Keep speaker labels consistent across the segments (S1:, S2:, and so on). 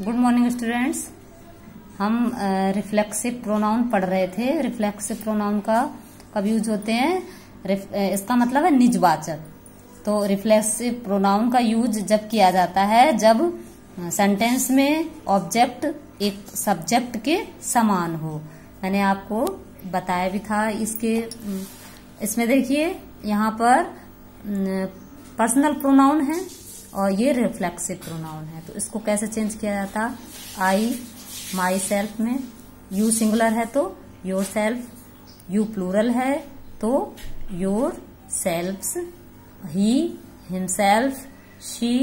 S1: Good morning students हम reflexive pronoun पढ़ रहे थे। रिफ्लेक्सिव प्रोनाउन का कब यूज़ होते हैं। इसका मतलब है निजवाचक। तो रिफ्लेक्सिव प्रोनाउन का यूज़ जब किया जाता है, जब सेंटेंस में ऑब्जेक्ट एक सब्जेक्ट के समान हो। मैंने आपको बताया भी था इसके इसमें देखिए, यहाँ पर पर्सनल प्रोनाउन है। और ये रिफ्लेक्सिव प्रोनाउन है। तो इसको कैसे चेंज किया जाता? आई माई सेल्फ में। यू सिंगुलर है तो योर सेल्फ यू प्लूरल है तो yourselves he himself she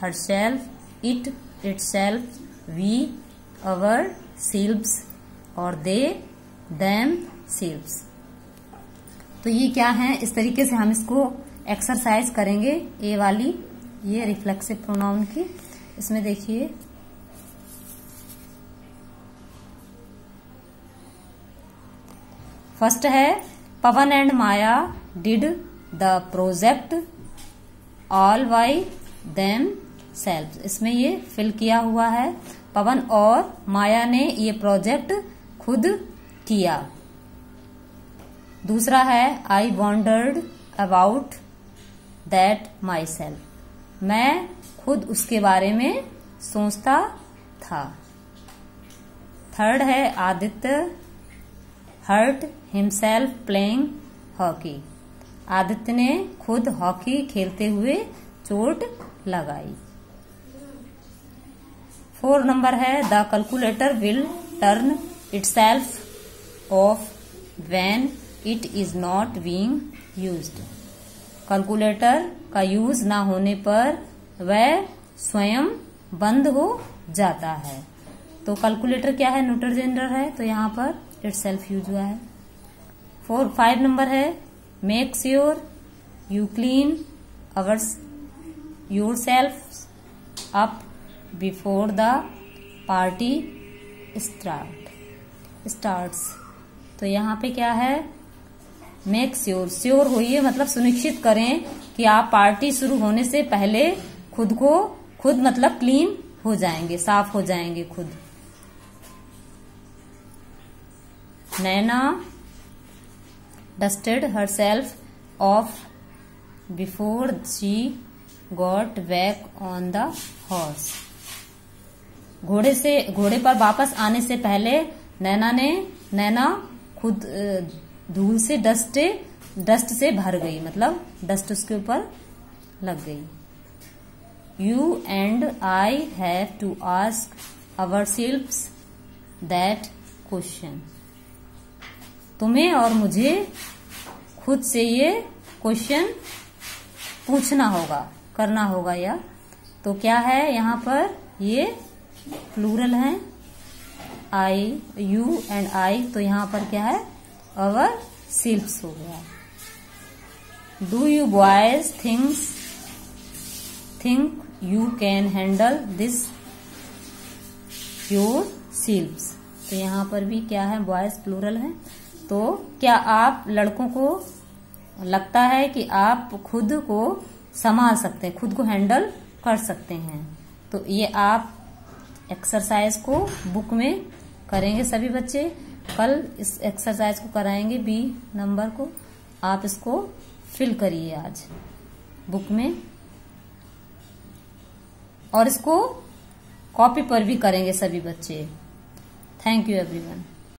S1: herself it itself we ourselves और दे दैम सेल्व्स तो ये क्या है? इस तरीके से हम इसको एक्सरसाइज करेंगे ए वाली ये रिफ्लेक्सिव प्रोनाउन की, इसमें देखिए। फ़र्स्ट है, Pawan and Maya did the project all by themselves इसमें ये फिल किया हुआ है। पवन और माया ने ये प्रोजेक्ट खुद किया। दूसरा है I wondered about that myself मैं खुद उसके बारे में सोचता था। थर्ड है Aditya. Hurt himself playing hockey. Aditya ने खुद हॉकी खेलते हुए चोट लगाई। फोर नंबर है the calculator will turn itself off when it is not being used. Calculator का यूज़ ना होने पर वह स्वयं बंद हो जाता है। तो कैलकुलेटर क्या है? न्यूटर जेंडर है। तो यहाँ पर इट सेल्फ यूज़ हुआ है। फोर फाइव नंबर है। Make sure you clean our yourself up before the party start start तो यहाँ पे क्या है? मेक श्योर श्योर होइए मतलब सुनिश्चित करें कि आप पार्टी शुरू होने से पहले खुद को, खुद मतलब क्लीन हो जाएँगे, साफ़ हो जाएँगे खुद। Naina dusted herself off before she got back on the horse घोड़े से, घोड़े पर वापस आने से पहले नैना ने, नैना खुद धूल से डस्ट डस्ट से भर गई मतलब डस्ट उसके ऊपर लग गई। You and I have to ask ourselves that question तुम्हें और मुझे खुद से ये क्वेश्चन पूछना होगा, करना होगा या? तो क्या है यहाँ पर ये प्लूरल है? आई यू एंड आई तो यहाँ पर क्या है? अवर सेल्फ्स हो गया do you boys things think you can handle this yourselves तो यहाँ पर भी क्या है? बॉयज़ प्लूरल है। तो क्या आप लड़कों को लगता है कि आप खुद को संभाल सकते हैं, खुद को हैंडल कर सकते हैं? तो ये आप एक्सरसाइज को बुक में करेंगे सभी बच्चे। कल इस एक्सरसाइज को कराएँगे बी नंबर को। आप इसको फिल करिए आज बुक में। और इसको कॉपी पर भी करेंगे सभी बच्चे। Thank you everyone